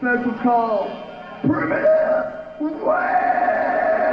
special call. Primitive Wave!